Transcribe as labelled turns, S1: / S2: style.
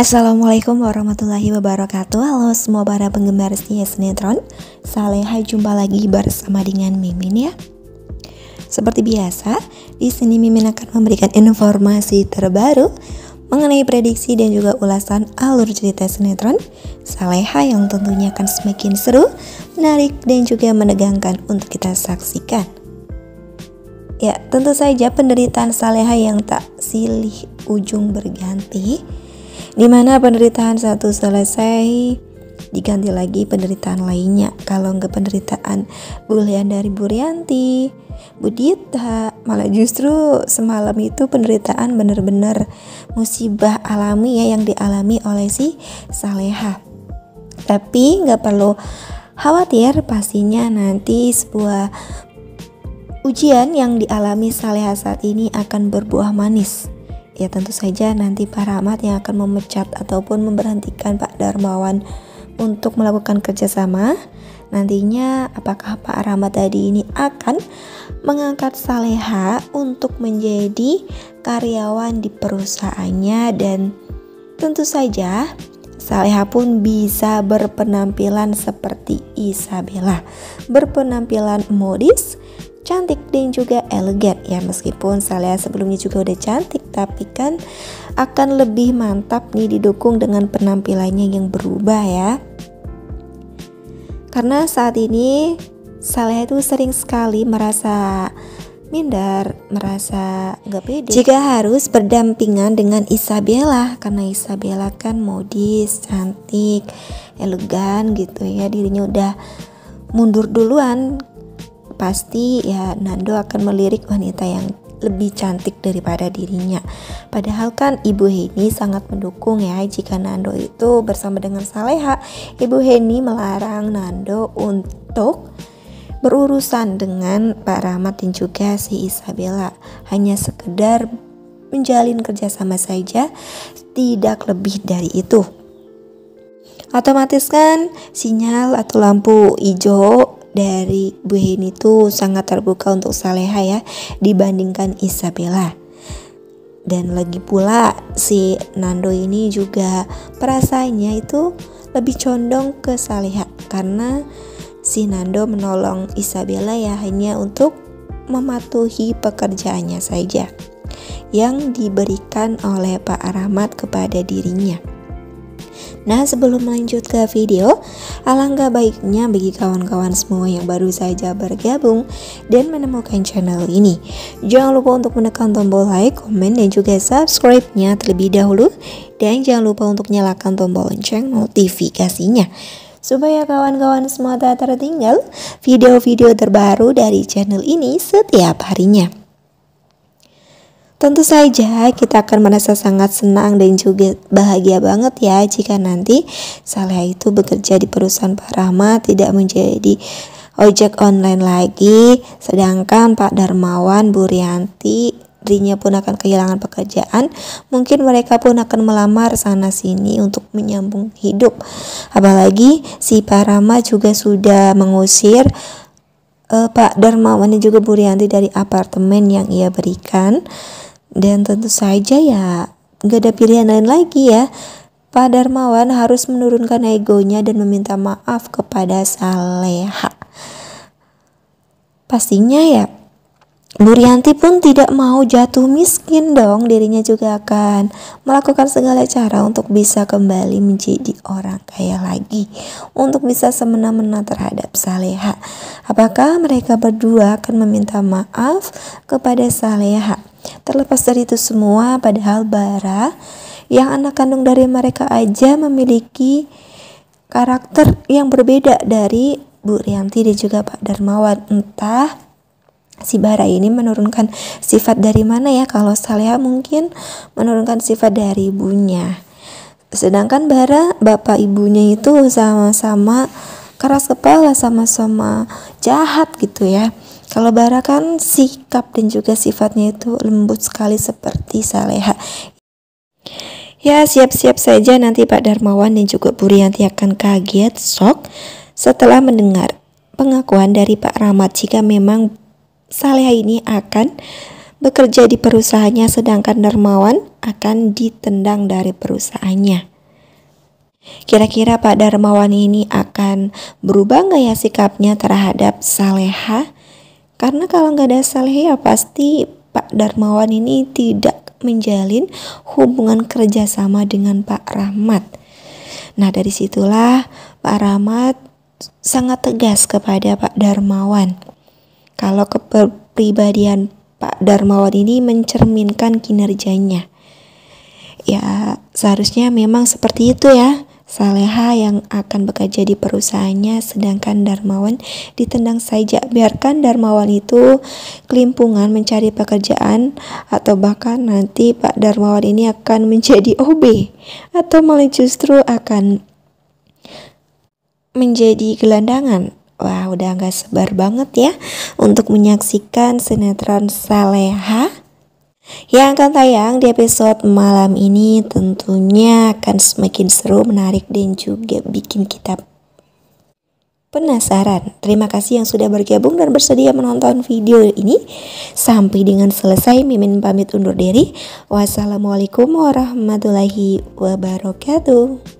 S1: Assalamualaikum warahmatullahi wabarakatuh. Halo semua para penggemar setia sinetron. Saleha jumpa lagi bersama dengan Mimin ya. Seperti biasa, di sini Mimin akan memberikan informasi terbaru mengenai prediksi dan juga ulasan alur cerita sinetron. Saleha yang tentunya akan semakin seru, menarik dan juga menegangkan untuk kita saksikan. Ya, tentu saja penderitaan Saleha yang tak silih ujung berganti di mana penderitaan satu selesai diganti lagi penderitaan lainnya. Kalau nggak penderitaan bulian dari Burianti Budita malah justru semalam itu penderitaan benar-benar musibah alami ya yang dialami oleh si Saleha. Tapi nggak perlu khawatir pastinya nanti sebuah ujian yang dialami Saleha saat ini akan berbuah manis ya tentu saja nanti Pak Rahmat yang akan memecat ataupun memberhentikan Pak Darmawan untuk melakukan kerjasama. Nantinya apakah Pak Rahmat tadi ini akan mengangkat Saleha untuk menjadi karyawan di perusahaannya? Dan tentu saja Saleha pun bisa berpenampilan seperti Isabella. Berpenampilan modis cantik dan juga elegan. Ya meskipun Saleh sebelumnya juga udah cantik tapi kan akan lebih mantap nih didukung dengan penampilannya yang berubah ya. Karena saat ini Saleh itu sering sekali merasa minder, merasa nggak pede. Jika harus berdampingan dengan Isabella karena Isabella kan modis, cantik, elegan gitu ya dirinya udah mundur duluan pasti ya Nando akan melirik wanita yang lebih cantik daripada dirinya. Padahal kan Ibu Heni sangat mendukung ya jika Nando itu bersama dengan Saleha. Ibu Heni melarang Nando untuk berurusan dengan Pak Rahmat dan juga si Isabella. Hanya sekedar menjalin kerjasama saja, tidak lebih dari itu. Otomatis kan sinyal atau lampu hijau dari Bu Heni itu sangat terbuka untuk Saleha ya dibandingkan Isabella. Dan lagi pula si Nando ini juga perasaannya itu lebih condong ke Saleha karena si Nando menolong Isabella ya hanya untuk mematuhi pekerjaannya saja yang diberikan oleh Pak Rahmat kepada dirinya. Nah sebelum lanjut ke video, alangkah baiknya bagi kawan-kawan semua yang baru saja bergabung dan menemukan channel ini. Jangan lupa untuk menekan tombol like, komen, dan juga subscribe-nya terlebih dahulu. Dan jangan lupa untuk nyalakan tombol lonceng notifikasinya supaya kawan-kawan semua tak tertinggal video-video terbaru dari channel ini setiap harinya. Tentu saja kita akan merasa sangat senang dan juga bahagia banget ya jika nanti Saleh itu bekerja di perusahaan Pak Rahmat tidak menjadi ojek online lagi. Sedangkan Pak Darmawan, Bu Rianti dirinya pun akan kehilangan pekerjaan. Mungkin mereka pun akan melamar sana sini untuk menyambung hidup. Apalagi si Pak Rahmat juga sudah mengusir uh, Pak Darmawan dan juga Bu Rianti dari apartemen yang ia berikan dan tentu saja ya gak ada pilihan lain lagi ya. Pak Darmawan harus menurunkan egonya dan meminta maaf kepada Saleha. Pastinya ya Nurianti pun tidak mau jatuh miskin dong Dirinya juga akan melakukan segala cara untuk bisa kembali menjadi orang kaya lagi Untuk bisa semena-mena terhadap Saleha Apakah mereka berdua akan meminta maaf kepada Saleha Terlepas dari itu semua, padahal Bara yang anak kandung dari mereka aja memiliki karakter yang berbeda dari Bu Rianti dan juga Pak Darmawan. Entah si Bara ini menurunkan sifat dari mana ya kalau Saleh mungkin menurunkan sifat dari ibunya. Sedangkan Bara bapak ibunya itu sama-sama keras kepala sama-sama jahat gitu ya. Kalau Bara kan sikap dan juga sifatnya itu lembut sekali seperti Saleha. Ya siap-siap saja nanti Pak Darmawan dan juga Bu Rianti akan kaget, shock setelah mendengar pengakuan dari Pak Rahmat jika memang Saleha ini akan bekerja di perusahaannya sedangkan Darmawan akan ditendang dari perusahaannya. Kira-kira Pak Darmawan ini akan berubah nggak ya sikapnya terhadap Saleha? Karena kalau nggak ada Saleha ya pasti Pak Darmawan ini tidak menjalin hubungan kerjasama dengan Pak Rahmat. Nah dari situlah Pak Rahmat sangat tegas kepada Pak Darmawan. Kalau kepribadian Pak Darmawan ini mencerminkan kinerjanya. Ya, seharusnya memang seperti itu ya. Saleha yang akan bekerja di perusahaannya sedangkan Darmawan ditendang saja. Biarkan Darmawan itu kelimpungan mencari pekerjaan atau bahkan nanti Pak Darmawan ini akan menjadi OB atau malah justru akan menjadi gelandangan. Wah udah gak sebar banget ya untuk menyaksikan sinetron Saleha yang akan tayang di episode malam ini tentunya akan semakin seru, menarik dan juga bikin kita penasaran. Terima kasih yang sudah bergabung dan bersedia menonton video ini. Sampai dengan selesai, Mimin pamit undur diri. Wassalamualaikum warahmatullahi wabarakatuh.